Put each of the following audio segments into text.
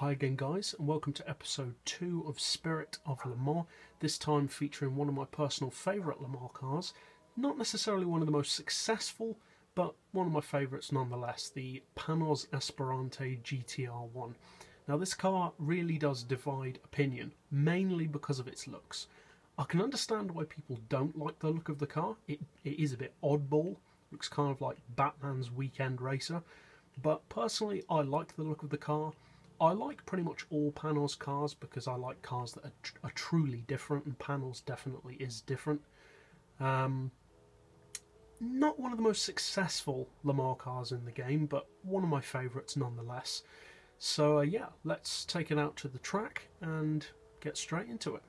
Hi again guys and welcome to episode 2 of Spirit of Le Mans, this time featuring one of my personal favourite Le Mans cars, not necessarily one of the most successful, but one of my favourites nonetheless, the Panoz Esperante GTR1. Now this car really does divide opinion, mainly because of its looks. I can understand why people don't like the look of the car, it, it is a bit oddball, looks kind of like Batman's weekend racer, but personally I like the look of the car, I like pretty much all Panoz cars because I like cars that are, tr are truly different, and Panoz definitely is different. Um, not one of the most successful Le Mans cars in the game, but one of my favourites nonetheless. So uh, yeah, let's take it out to the track and get straight into it.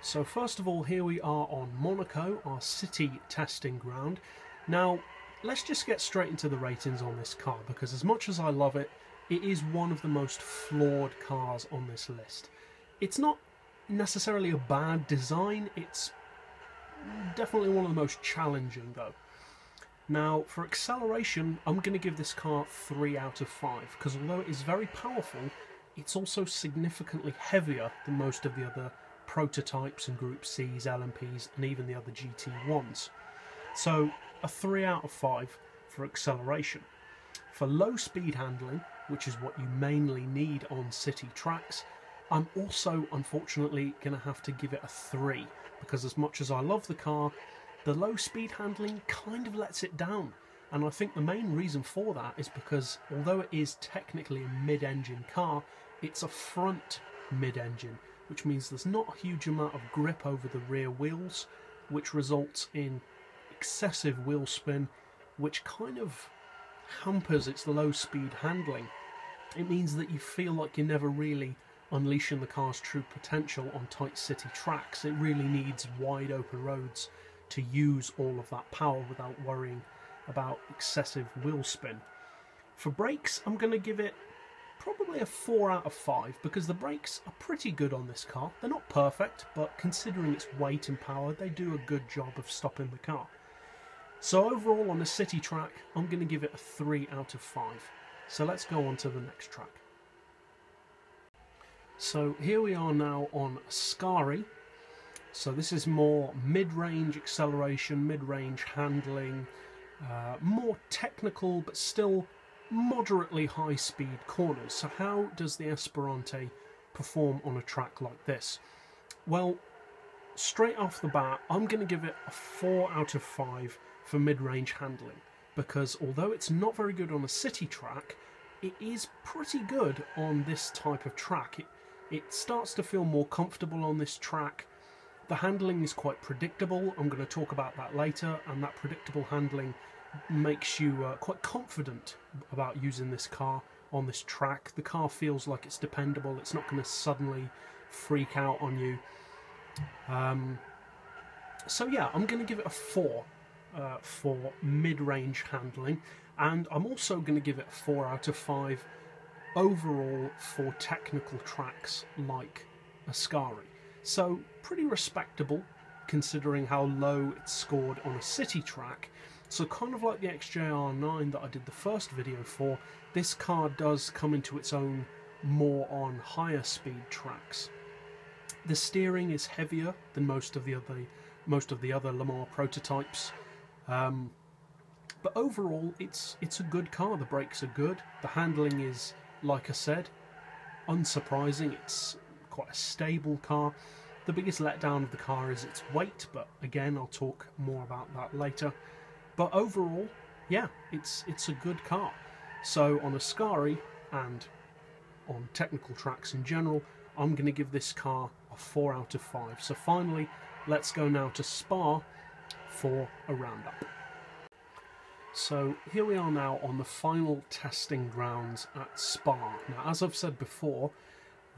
So first of all, here we are on Monaco, our city testing ground. Now, let's just get straight into the ratings on this car because as much as I love it, it is one of the most flawed cars on this list. It's not necessarily a bad design, it's definitely one of the most challenging though. Now, for acceleration, I'm going to give this car 3 out of 5 because although it is very powerful, it's also significantly heavier than most of the other prototypes and Group Cs, LMPs, and even the other GT1s. So a 3 out of 5 for acceleration. For low speed handling, which is what you mainly need on city tracks, I'm also unfortunately going to have to give it a 3 because as much as I love the car, the low speed handling kind of lets it down. And I think the main reason for that is because although it is technically a mid engine car, it's a front mid engine, which means there's not a huge amount of grip over the rear wheels, which results in excessive wheel spin, which kind of hampers its low speed handling. It means that you feel like you're never really unleashing the car's true potential on tight city tracks. It really needs wide open roads to use all of that power without worrying about excessive wheel spin. For brakes, I'm going to give it probably a 4 out of 5 because the brakes are pretty good on this car. They're not perfect, but considering its weight and power, they do a good job of stopping the car. So overall on the city track, I'm going to give it a 3 out of 5. So let's go on to the next track. So here we are now on Ascari. So this is more mid-range acceleration, mid-range handling, uh, more technical but still moderately high-speed corners. So how does the Esperante perform on a track like this? Well, straight off the bat, I'm going to give it a 4 out of 5 for mid-range handling because although it's not very good on a city track, it is pretty good on this type of track. It, it starts to feel more comfortable on this track. The handling is quite predictable. I'm going to talk about that later, and that predictable handling makes you uh, quite confident about using this car on this track. The car feels like it's dependable. It's not going to suddenly freak out on you. Um, so yeah, I'm going to give it a 4 uh, for mid-range handling and I'm also going to give it a 4 out of 5 overall for technical tracks like Ascari. So pretty respectable considering how low it's scored on a city track. So kind of like the XJR9 that I did the first video for, this car does come into its own more on higher speed tracks. The steering is heavier than most of the other most of the other Le Mans prototypes. Um, but overall, it's it's a good car. The brakes are good. The handling is, like I said, unsurprising. It's quite a stable car. The biggest letdown of the car is its weight, but again, I'll talk more about that later. But overall, yeah, it's it's a good car. So on Ascari and on technical tracks in general, I'm going to give this car a 4 out of 5. So finally, let's go now to Spa for a roundup. So here we are now on the final testing grounds at Spa. Now as I've said before,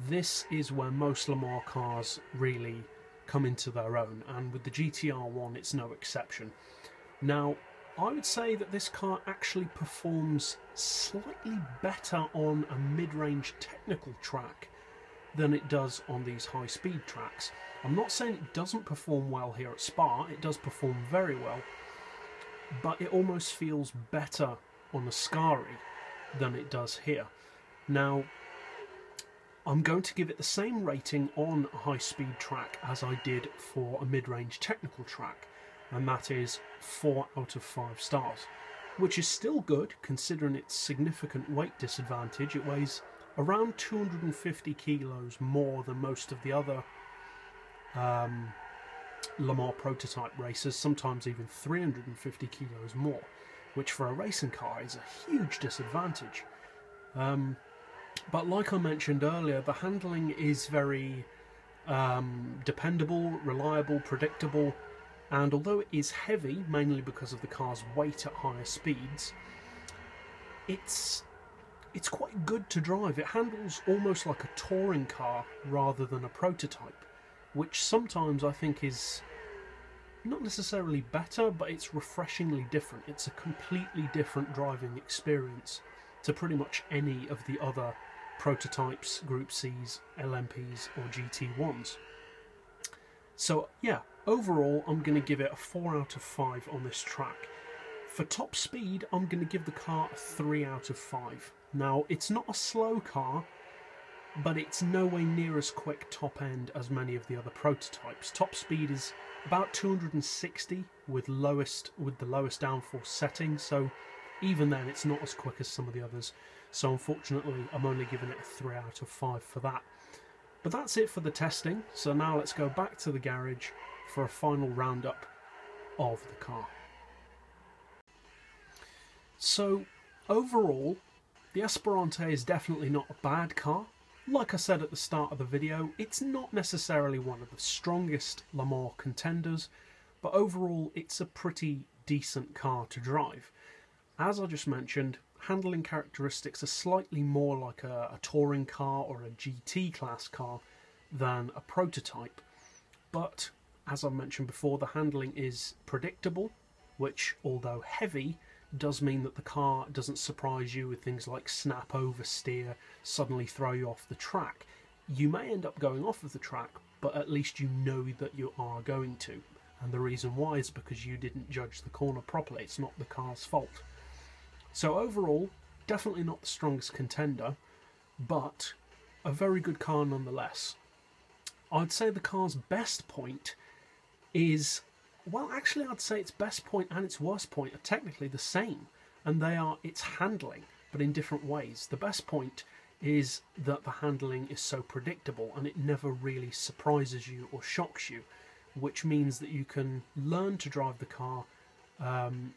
this is where most Le Mans cars really come into their own and with the GTR1 it's no exception. Now I would say that this car actually performs slightly better on a mid-range technical track than it does on these high speed tracks. I'm not saying it doesn't perform well here at Spa, it does perform very well, but it almost feels better on the Ascari than it does here. Now, I'm going to give it the same rating on a high speed track as I did for a mid range technical track, and that is 4 out of 5 stars, which is still good considering its significant weight disadvantage. It weighs around 250 kilos more than most of the other um, Le Mans prototype races, sometimes even 350 kilos more, which for a racing car is a huge disadvantage. Um, but like I mentioned earlier, the handling is very um, dependable, reliable, predictable, and although it is heavy, mainly because of the car's weight at higher speeds, it's it's quite good to drive. It handles almost like a touring car rather than a prototype, which sometimes I think is not necessarily better, but it's refreshingly different. It's a completely different driving experience to pretty much any of the other prototypes, Group Cs, LMPs, or GT1s. So, yeah, overall, I'm going to give it a 4 out of 5 on this track. For top speed, I'm going to give the car a 3 out of 5. Now, it's not a slow car, but it's nowhere near as quick top end as many of the other prototypes. Top speed is about 260 with lowest with the lowest downforce setting, so even then it's not as quick as some of the others. So unfortunately, I'm only giving it a 3 out of 5 for that. But that's it for the testing, so now let's go back to the garage for a final roundup of the car. So, overall, the Esperante is definitely not a bad car. Like I said at the start of the video, it's not necessarily one of the strongest Le Mans contenders, but overall it's a pretty decent car to drive. As I just mentioned, handling characteristics are slightly more like a, a touring car or a GT class car than a prototype. But as I mentioned before, the handling is predictable, which, although heavy, does mean that the car doesn't surprise you with things like snap oversteer, suddenly throw you off the track. You may end up going off of the track, but at least you know that you are going to. And the reason why is because you didn't judge the corner properly. It's not the car's fault. So overall, definitely not the strongest contender, but a very good car nonetheless. I'd say the car's best point is, well, actually, I'd say its best point and its worst point are technically the same, and they are its handling, but in different ways. The best point is that the handling is so predictable and it never really surprises you or shocks you, which means that you can learn to drive the car um,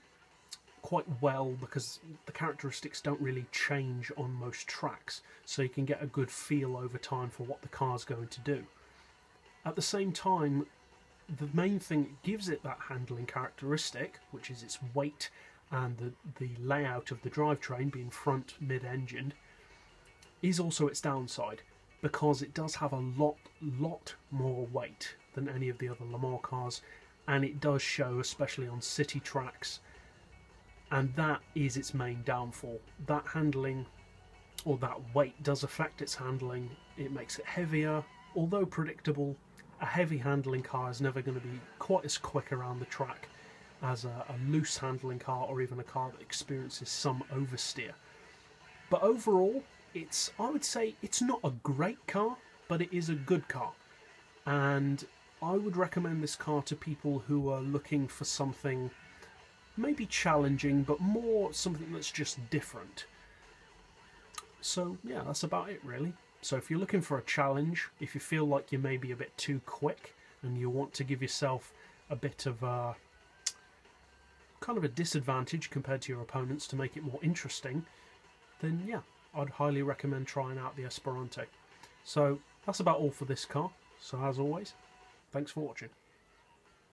quite well because the characteristics don't really change on most tracks, so you can get a good feel over time for what the car's going to do. At the same time, the main thing that gives it that handling characteristic, which is its weight and the, the layout of the drivetrain being front mid engined, is also its downside because it does have a lot, lot more weight than any of the other Le Mans cars, and it does show, especially on city tracks and that is its main downfall. That handling or that weight does affect its handling. It makes it heavier, although predictable. A heavy handling car is never going to be quite as quick around the track as a, a loose handling car or even a car that experiences some oversteer. But overall, it's I would say it's not a great car, but it is a good car. And I would recommend this car to people who are looking for something maybe challenging, but more something that's just different. So, yeah, that's about it really. So, if you're looking for a challenge, if you feel like you may be a bit too quick and you want to give yourself a bit of a kind of a disadvantage compared to your opponents to make it more interesting, then yeah, I'd highly recommend trying out the Esperante. So, that's about all for this car. So, as always, thanks for watching.